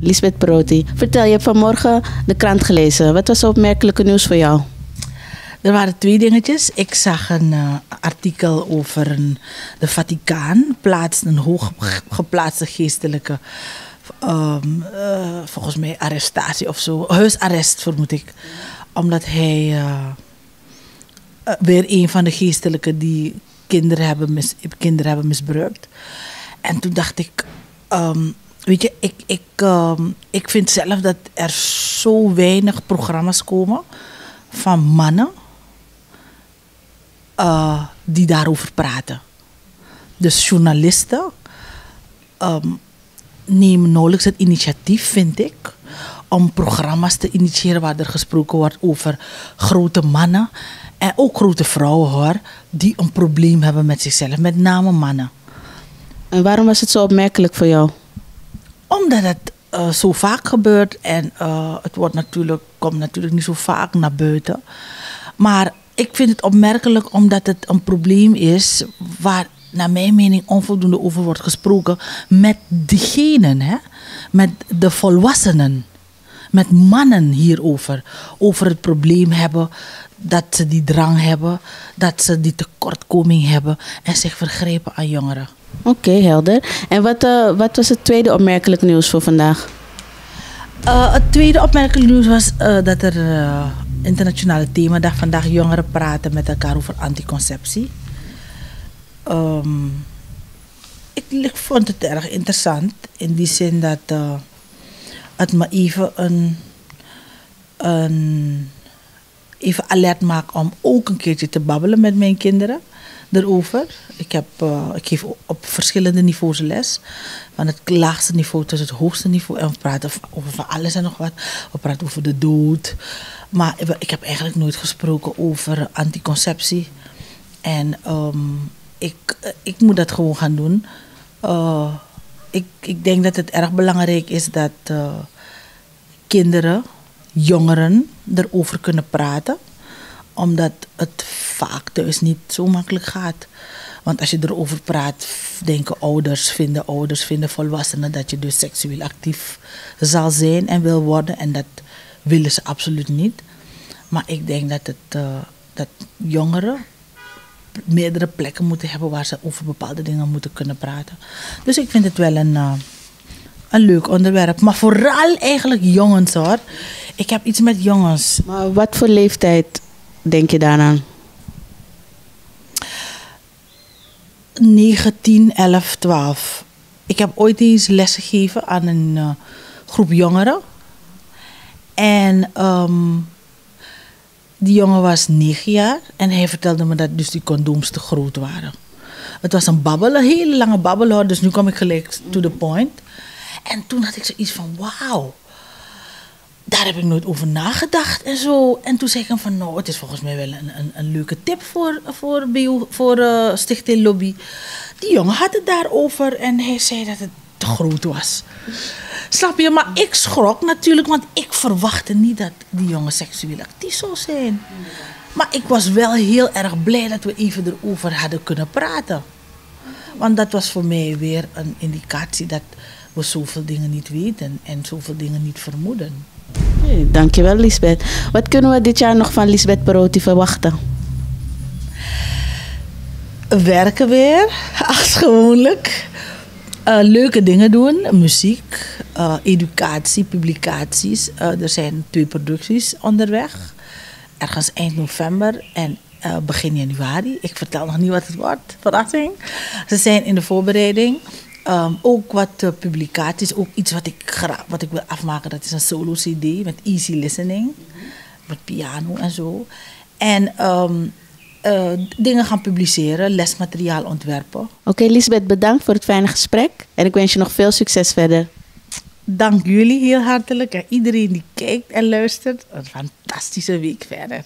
Lisbeth Proti, vertel, je hebt vanmorgen de krant gelezen. Wat was het opmerkelijke nieuws voor jou? Er waren twee dingetjes. Ik zag een uh, artikel over een, de Vaticaan. Plaatst een hooggeplaatste geestelijke, um, uh, volgens mij arrestatie of zo. Huisarrest vermoed ik. Omdat hij uh, weer een van de geestelijke die kinderen hebben, mis, kinderen hebben misbruikt. En toen dacht ik... Um, Weet je, ik, ik, um, ik vind zelf dat er zo weinig programma's komen van mannen uh, die daarover praten. Dus journalisten um, nemen nauwelijks het initiatief, vind ik, om programma's te initiëren waar er gesproken wordt over grote mannen en ook grote vrouwen hoor, die een probleem hebben met zichzelf, met name mannen. En waarom was het zo opmerkelijk voor jou? Omdat het uh, zo vaak gebeurt en uh, het wordt natuurlijk, komt natuurlijk niet zo vaak naar buiten. Maar ik vind het opmerkelijk omdat het een probleem is waar naar mijn mening onvoldoende over wordt gesproken met diegenen, hè? met de volwassenen, met mannen hierover. Over het probleem hebben dat ze die drang hebben, dat ze die tekortkoming hebben en zich vergrijpen aan jongeren. Oké, helder. En wat, uh, wat was het tweede opmerkelijk nieuws voor vandaag? Uh, het tweede opmerkelijk nieuws was uh, dat er internationale themadag vandaag jongeren praten met elkaar over anticonceptie. Ik, ik, vond het erg interessant in die zin dat het me even een, een even alert maakt om ook een keertje te babbelen met mijn kinderen erover. Ik, heb, uh, ik geef op verschillende niveaus les. Van het laagste niveau tot het hoogste niveau. En we praten over van alles en nog wat. We praten over de dood. Maar ik heb eigenlijk nooit gesproken over anticonceptie. En um, ik, ik moet dat gewoon gaan doen. Uh, ik, ik denk dat het erg belangrijk is dat kinderen, jongeren erover kunnen praten omdat het vaak thuis niet zo makkelijk gaat. Want als je erover praat, denken ouders, vinden ouders, vinden volwassenen dat je dus seksueel actief zal zijn en wil worden. En dat willen ze absoluut niet. Maar ik denk dat, het, uh, dat jongeren meerdere plekken moeten hebben waar ze over bepaalde dingen moeten kunnen praten. Dus ik vind het wel een, uh, een leuk onderwerp. Maar vooral eigenlijk jongens hoor. Ik heb iets met jongens. Maar wat voor leeftijd denk je daaraan? 9, 10, 11, 12. Ik heb ooit eens les gegeven aan een uh, groep jongeren. En um, die jongen was 9 jaar en hij vertelde me dat dus die condooms te groot waren. Het was een babbel, een hele lange babbel hoor, dus nu kom ik gelijk to the point. En toen had ik zoiets van, wauw daar heb ik nooit over nagedacht en zo. En toen zei ik hem van, nou, het is volgens mij wel een, een, een leuke tip voor, voor, bio, voor uh, Stichting Lobby. Die jongen had het daarover en hij zei dat het te groot was. Snap je? Maar ik schrok natuurlijk, want ik verwachtte niet dat die jongen seksueel actief zou zijn. Maar ik was wel heel erg blij dat we even erover hadden kunnen praten. Want dat was voor mij weer een indicatie dat we zoveel dingen niet weten en zoveel dingen niet vermoeden. Dankjewel Lisbeth. Wat kunnen we dit jaar nog van Lisbeth Perotti verwachten? Werken weer, als gewoonlijk. Uh, leuke dingen doen, muziek, uh, educatie, publicaties. Uh, er zijn twee producties onderweg. Ergens eind november en begin januari. Ik vertel nog niet wat het wordt, verrassing. Ze zijn in de voorbereiding. Um, ook wat uh, publicaties, ook iets wat ik, graag, wat ik wil afmaken, dat is een solo CD met easy listening, met piano en zo. En um, uh, dingen gaan publiceren, lesmateriaal ontwerpen. Oké, okay, Lisbeth, bedankt voor het fijne gesprek en ik wens je nog veel succes verder. Dank jullie heel hartelijk en iedereen die kijkt en luistert. Een fantastische week verder.